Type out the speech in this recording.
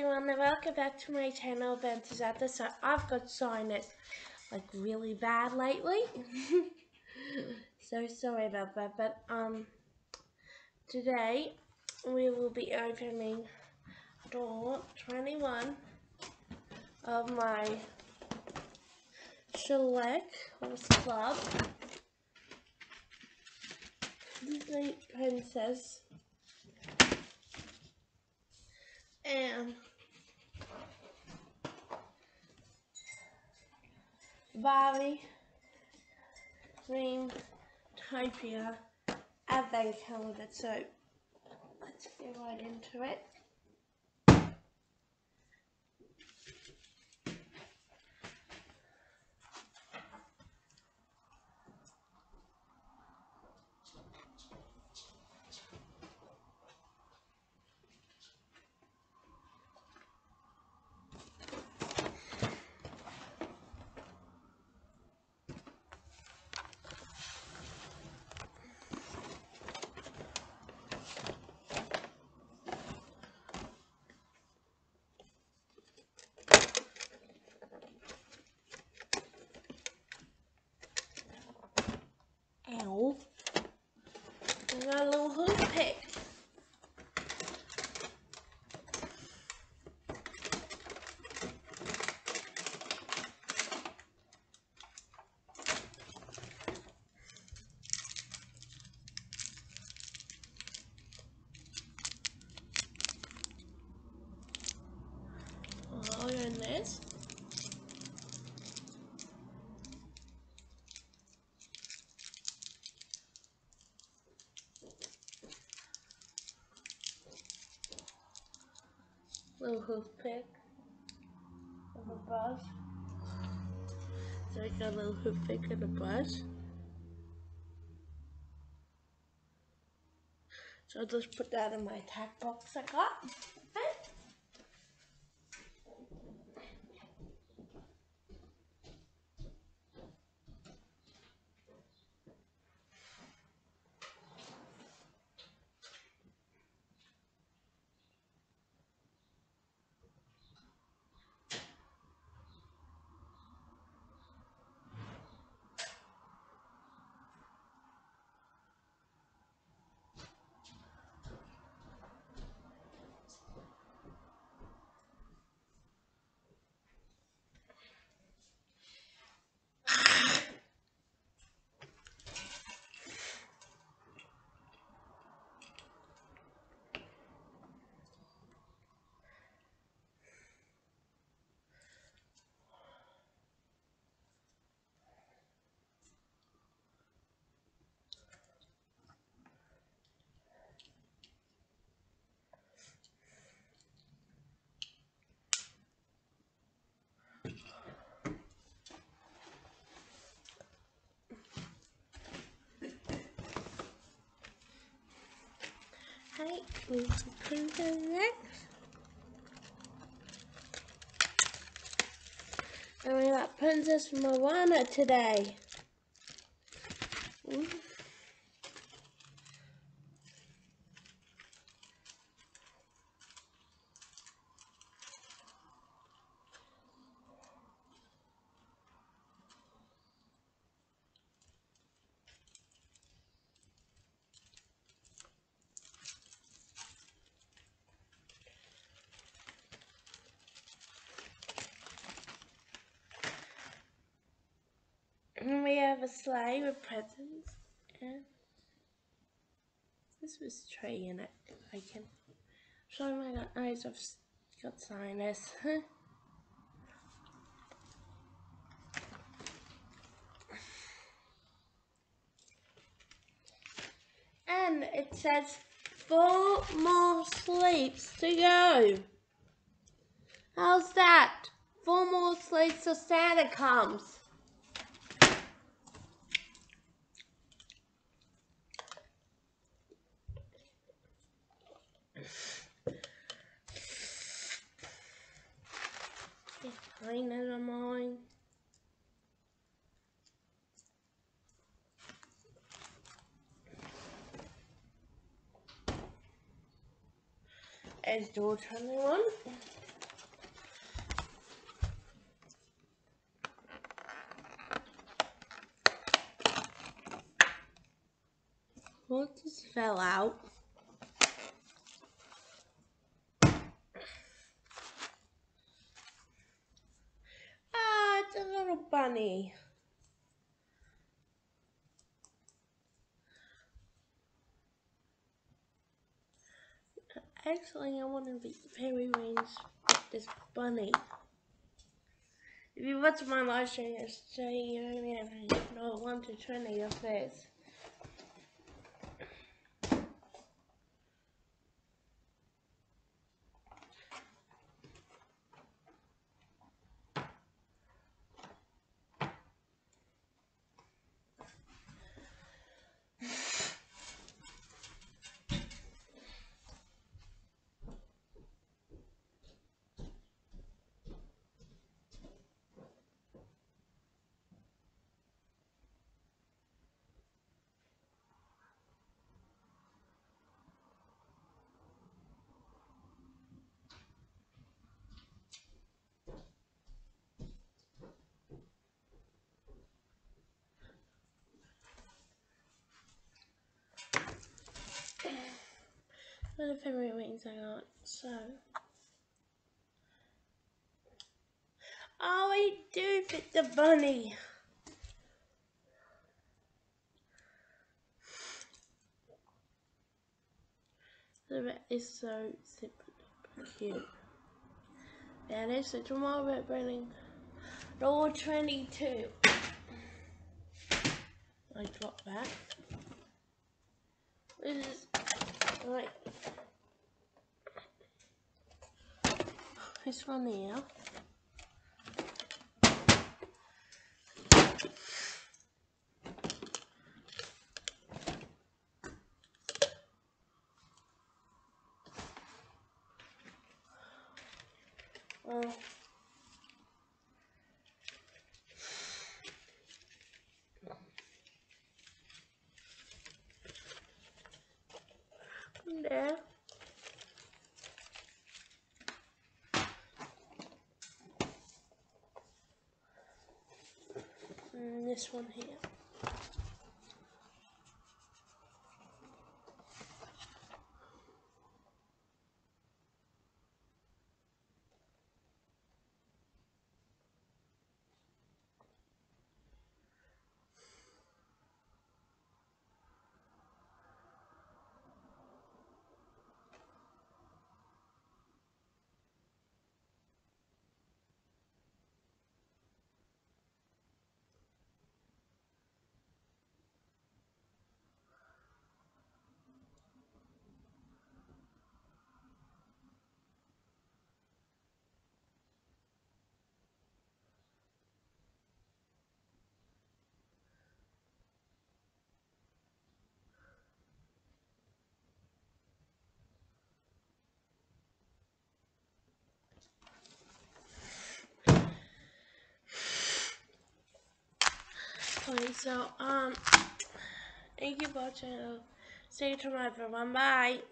everyone and welcome back to my channel Adventures Out So I've got sinus like really bad lately. so sorry about that but um today we will be opening door 21 of my Schleich Horse Club. Disney Princess. And Barbie Dream Topia Advent calendar. So let's get right into it. I got a little hoof pick. Oh, goodness. Little hoof pick of a brush. So I got a little hoof pick and a brush. So I'll just put that in my tack box I got. Hey, we can do next. And we got Princess Moana today we have a sleigh with presents and this was tree in it. I can show my eyes. I've got sinus. and it says four more sleeps to go. How's that? Four more sleeps till Santa comes. is door 21. What just fell out? Ah, it's a little bunny. Actually, I want to be fairy wings with this bunny. If you watch my live stream yesterday, you know, 1 to 20 of this. For the February wings I got, so. Oh, I do fit the bunny. The red is so simple cute. That is the tomorrow burning. Roll 22. I drop that. This is like this one here. Well, there. And this one here. Okay, so um, thank you for watching. See you tomorrow, everyone. Bye.